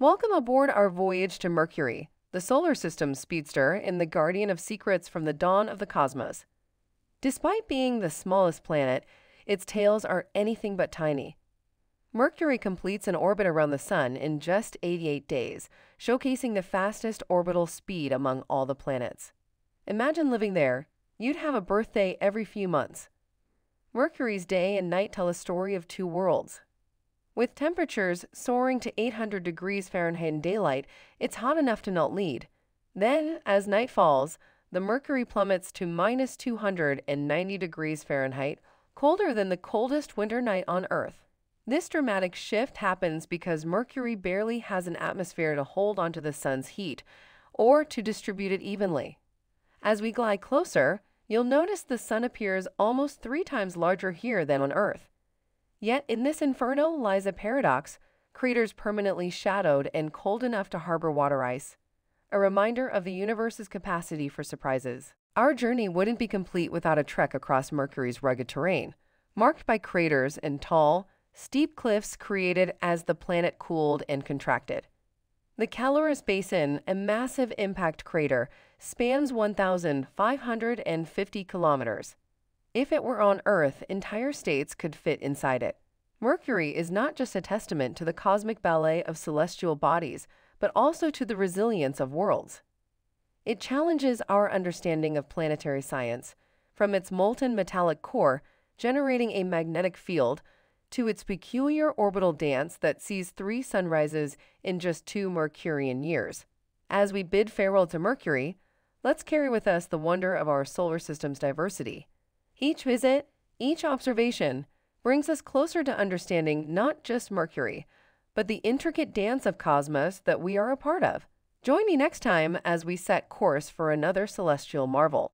Welcome aboard our voyage to Mercury, the solar system's speedster and the guardian of secrets from the dawn of the cosmos. Despite being the smallest planet, its tails are anything but tiny. Mercury completes an orbit around the Sun in just 88 days, showcasing the fastest orbital speed among all the planets. Imagine living there. You'd have a birthday every few months. Mercury's day and night tell a story of two worlds, with temperatures soaring to 800 degrees Fahrenheit in daylight, it's hot enough to melt lead. Then, as night falls, the mercury plummets to minus 290 degrees Fahrenheit, colder than the coldest winter night on Earth. This dramatic shift happens because Mercury barely has an atmosphere to hold onto the sun's heat or to distribute it evenly. As we glide closer, you'll notice the sun appears almost three times larger here than on Earth. Yet in this inferno lies a paradox craters permanently shadowed and cold enough to harbor water ice, a reminder of the universe's capacity for surprises. Our journey wouldn't be complete without a trek across Mercury's rugged terrain, marked by craters and tall, steep cliffs created as the planet cooled and contracted. The Caloris Basin, a massive impact crater, spans 1,550 kilometers, if it were on Earth, entire states could fit inside it. Mercury is not just a testament to the cosmic ballet of celestial bodies, but also to the resilience of worlds. It challenges our understanding of planetary science, from its molten metallic core generating a magnetic field to its peculiar orbital dance that sees three sunrises in just two Mercurian years. As we bid farewell to Mercury, let's carry with us the wonder of our solar system's diversity. Each visit, each observation, brings us closer to understanding not just Mercury, but the intricate dance of cosmos that we are a part of. Join me next time as we set course for another celestial marvel.